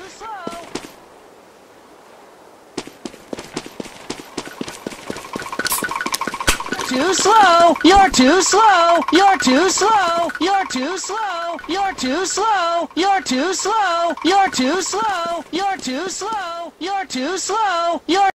Too slow. Too slow. You're too slow. You're too slow. You're too slow. You're too slow. You're too slow. You're too slow. You're too slow. You're too slow. You're